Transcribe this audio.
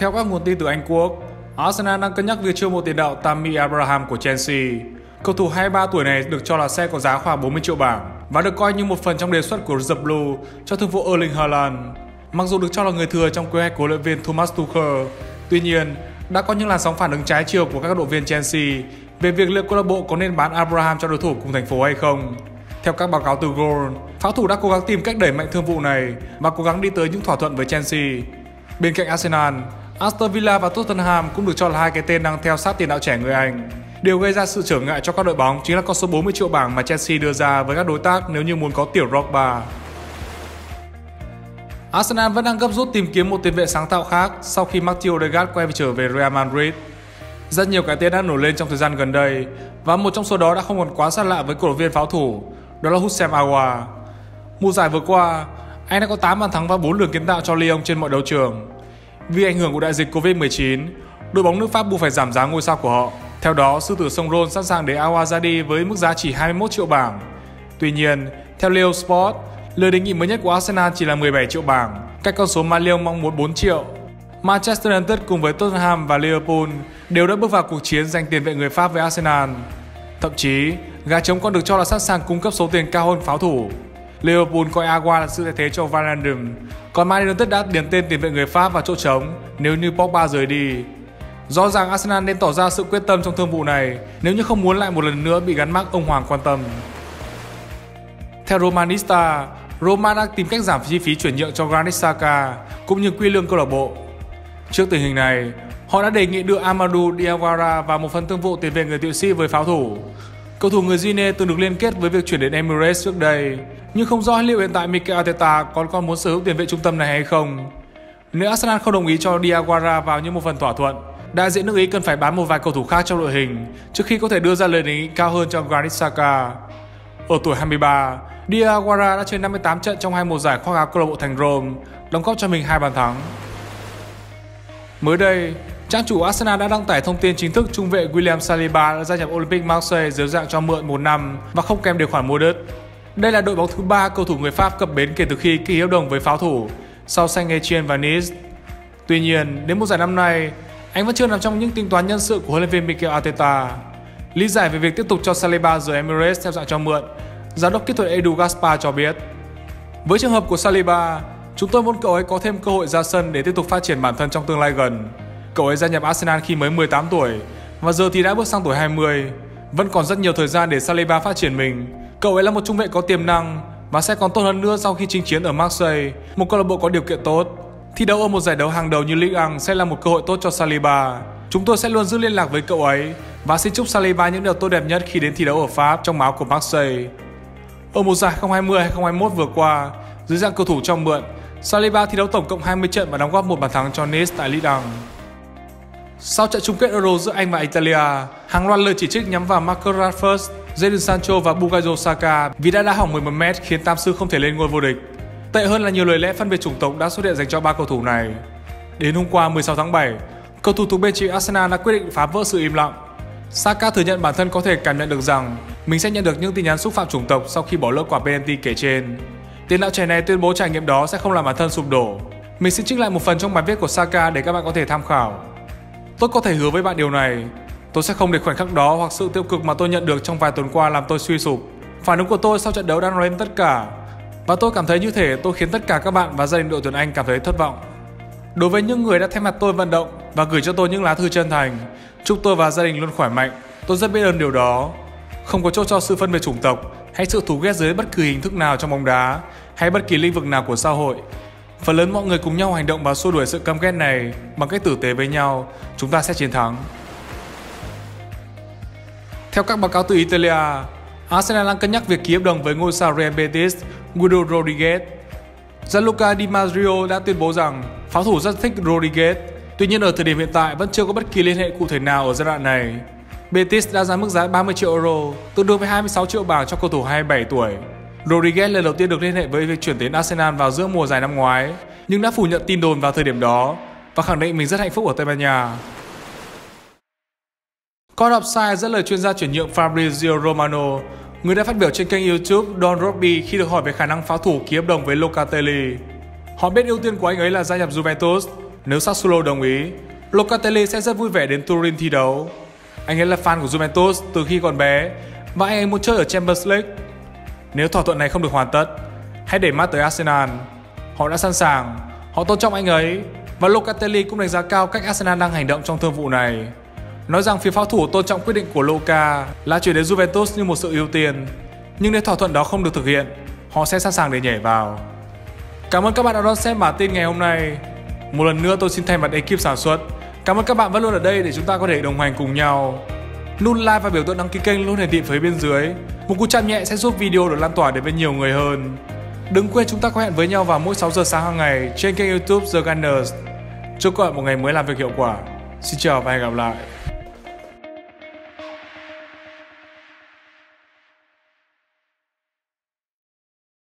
Theo các nguồn tin từ Anh Quốc, Arsenal đang cân nhắc việc chiêu mộ tiền đạo Tammy Abraham của Chelsea. Cầu thủ 23 tuổi này được cho là sẽ có giá khoảng 40 triệu bảng và được coi như một phần trong đề xuất của The Blue cho thương vụ Erling Haaland. Mặc dù được cho là người thừa trong quy hoạch của luyện viên Thomas Tuchel, tuy nhiên đã có những làn sóng phản ứng trái chiều của các đội động viên Chelsea về việc liệu câu lạc bộ có nên bán Abraham cho đối thủ cùng thành phố hay không. Theo các báo cáo từ Goal, pháo thủ đã cố gắng tìm cách đẩy mạnh thương vụ này và cố gắng đi tới những thỏa thuận với Chelsea. Bên cạnh Arsenal, Aston Villa và Tottenham cũng được cho là hai cái tên đang theo sát tiền đạo trẻ người Anh. Điều gây ra sự trở ngại cho các đội bóng chính là con số 40 triệu bảng mà Chelsea đưa ra với các đối tác nếu như muốn có tiểu Drogba. Arsenal vẫn đang gấp rút tìm kiếm một tiền vệ sáng tạo khác sau khi Martio Odegaard quay trở về Real Madrid. Rất nhiều cái tên đã nổi lên trong thời gian gần đây và một trong số đó đã không còn quá xa lạ với cổ động viên pháo thủ, đó là Hussein Awa. Mùa giải vừa qua, anh đã có 8 bàn thắng và 4 lượt kiến tạo cho Lyon trên mọi đấu trường. Vì ảnh hưởng của đại dịch Covid-19, đội bóng nước Pháp buộc phải giảm giá ngôi sao của họ. Theo đó, sư tử sông Rôn sẵn sàng để Awa ra đi với mức giá chỉ 21 triệu bảng. Tuy nhiên, theo Leo Sport, lời đề nghị mới nhất của Arsenal chỉ là 17 triệu bảng, cách con số mà Leo mong muốn 4 triệu. Manchester United cùng với Tottenham và Liverpool đều đã bước vào cuộc chiến giành tiền vệ người Pháp với Arsenal. Thậm chí, gà trống còn được cho là sẵn sàng cung cấp số tiền cao hơn pháo thủ. Liverpool coi Agua là sự thay thế cho Van Wijnaldum, còn Man United đã điền tên tiền vệ người Pháp vào chỗ trống nếu như Pogba rời đi. Rõ ràng Arsenal nên tỏ ra sự quyết tâm trong thương vụ này nếu như không muốn lại một lần nữa bị gắn mác ông Hoàng quan tâm. Theo Romanista, Roma đang tìm cách giảm chi phí chuyển nhượng cho Granit Xhaka cũng như quy lương câu lạc bộ. Trước tình hình này, họ đã đề nghị đưa Amadou Diawara vào một phần thương vụ tiền vệ người Thụy Sĩ với pháo thủ. Cầu thủ người Gine từng được liên kết với việc chuyển đến Emirates trước đây, nhưng không rõ liệu hiện tại Mikel Arteta còn còn muốn sở hữu tiền vệ trung tâm này hay không. Nếu Arsenal không đồng ý cho Diawara vào như một phần thỏa thuận, đại diện nước Ý cần phải bán một vài cầu thủ khác trong đội hình trước khi có thể đưa ra lời đề nghị cao hơn cho Granit Xhaka. Ở tuổi 23, Diawara đã chơi 58 trận trong hai mùa giải khoác áo câu lạc bộ thành Rome, đóng góp cho mình hai bàn thắng. Mới đây, trang chủ Arsenal đã đăng tải thông tin chính thức trung vệ William Saliba đã gia nhập Olympic Marseille dưới dạng cho mượn một năm và không kèm điều khoản mua đất. Đây là đội bóng thứ ba cầu thủ người Pháp cập bến kể từ khi ký hợp đồng với pháo thủ sau Saint Etienne và Nice. Tuy nhiên, đến mùa giải năm nay, anh vẫn chưa nằm trong những tính toán nhân sự của huấn luyện viên Mikel Arteta. Lý giải về việc tiếp tục cho Saliba rời Emirates theo dạng cho mượn, giám đốc kỹ thuật Edu Gaspar cho biết. Với trường hợp của Saliba, chúng tôi muốn cậu ấy có thêm cơ hội ra sân để tiếp tục phát triển bản thân trong tương lai gần. Cậu ấy gia nhập Arsenal khi mới 18 tuổi và giờ thì đã bước sang tuổi 20. Vẫn còn rất nhiều thời gian để Saliba phát triển mình. Cậu ấy là một trung vệ có tiềm năng và sẽ còn tốt hơn nữa sau khi chinh chiến ở Marseille, một câu lạc bộ có điều kiện tốt. Thi đấu ở một giải đấu hàng đầu như Ligue 1 sẽ là một cơ hội tốt cho Saliba. Chúng tôi sẽ luôn giữ liên lạc với cậu ấy và xin chúc Saliba những điều tốt đẹp nhất khi đến thi đấu ở Pháp trong máu của Marseille. Ở mùa giải 2020-2021 vừa qua, dưới dạng cầu thủ trong mượn, Saliba thi đấu tổng cộng 20 trận và đóng góp một bàn thắng cho Nice tại Ligue 1. Sau trận chung kết Euro giữa Anh và Italia, hàng loạt lời chỉ trích nhắm vào Marco Rashford, Jadon Sancho và Bukayo Saka vì đã đá hỏng 11 m khiến Tam Sư không thể lên ngôi vô địch. Tệ hơn là nhiều lời lẽ phân biệt chủng tộc đã xuất hiện dành cho ba cầu thủ này. Đến hôm qua 16 tháng 7, cầu thủ thuộc bên chị Arsenal đã quyết định phá vỡ sự im lặng. Saka thừa nhận bản thân có thể cảm nhận được rằng mình sẽ nhận được những tin nhắn xúc phạm chủng tộc sau khi bỏ lỡ quả penalty kể trên. Tiền đạo trẻ này tuyên bố trải nghiệm đó sẽ không làm bản thân sụp đổ. Mình sẽ trích lại một phần trong bài viết của Saka để các bạn có thể tham khảo. Tôi có thể hứa với bạn điều này, tôi sẽ không để khoảnh khắc đó hoặc sự tiêu cực mà tôi nhận được trong vài tuần qua làm tôi suy sụp. Phản ứng của tôi sau trận đấu đã nói lên tất cả. Và tôi cảm thấy như thể tôi khiến tất cả các bạn và gia đình đội tuyển Anh cảm thấy thất vọng. Đối với những người đã thay mặt tôi vận động và gửi cho tôi những lá thư chân thành, chúc tôi và gia đình luôn khỏe mạnh, tôi rất biết ơn điều đó. Không có chỗ cho sự phân biệt chủng tộc hay sự thù ghét dưới bất cứ hình thức nào trong bóng đá hay bất kỳ lĩnh vực nào của xã hội. Phần lớn mọi người cùng nhau hành động và xua đuổi sự căm ghét này bằng cách tử tế với nhau, chúng ta sẽ chiến thắng. Theo các báo cáo từ Italia, Arsenal đang cân nhắc việc ký hợp đồng với ngôi sao Real Betis Guido Rodriguez. Gianluca Di Marzio đã tuyên bố rằng pháo thủ rất thích Rodriguez, tuy nhiên ở thời điểm hiện tại vẫn chưa có bất kỳ liên hệ cụ thể nào ở giai đoạn này. Betis đã ra mức giá 30 triệu euro, tương đương với 26 triệu bảng cho cầu thủ 27 tuổi. Rodriguez lần đầu tiên được liên hệ với việc chuyển đến Arsenal vào giữa mùa giải năm ngoái, nhưng đã phủ nhận tin đồn vào thời điểm đó và khẳng định mình rất hạnh phúc ở Tây Ban Nha. Con đọc sai dẫn lời chuyên gia chuyển nhượng Fabrizio Romano, người đã phát biểu trên kênh YouTube Don Robby khi được hỏi về khả năng pháo thủ ký hợp đồng với Locatelli. Họ biết ưu tiên của anh ấy là gia nhập Juventus, Nếu Sassuolo đồng ý, Locatelli sẽ rất vui vẻ đến Turin thi đấu. Anh ấy là fan của Juventus từ khi còn bé và anh ấy muốn chơi ở Champions League. Nếu thỏa thuận này không được hoàn tất, hãy để mắt tới Arsenal. Họ đã sẵn sàng, họ tôn trọng anh ấy và Locatelli cũng đánh giá cao cách Arsenal đang hành động trong thương vụ này. Nói rằng phía pháo thủ tôn trọng quyết định của Luka là chuyển đến Juventus như một sự ưu tiên. Nhưng nếu thỏa thuận đó không được thực hiện, họ sẽ sẵn sàng để nhảy vào. Cảm ơn các bạn đã đón xem bản tin ngày hôm nay. Một lần nữa tôi xin thay mặt ekip sản xuất. Cảm ơn các bạn vẫn luôn ở đây để chúng ta có thể đồng hành cùng nhau. Nút like và biểu tượng đăng ký kênh luôn hiển thị phía bên dưới. Một cú chạm nhẹ sẽ giúp video được lan tỏa đến với nhiều người hơn. Đừng quên chúng ta có hẹn với nhau vào mỗi 6 giờ sáng hàng ngày trên kênh youtube The Gunners. Chúc các bạn một ngày mới làm việc hiệu quả. Xin chào và hẹn gặp lại.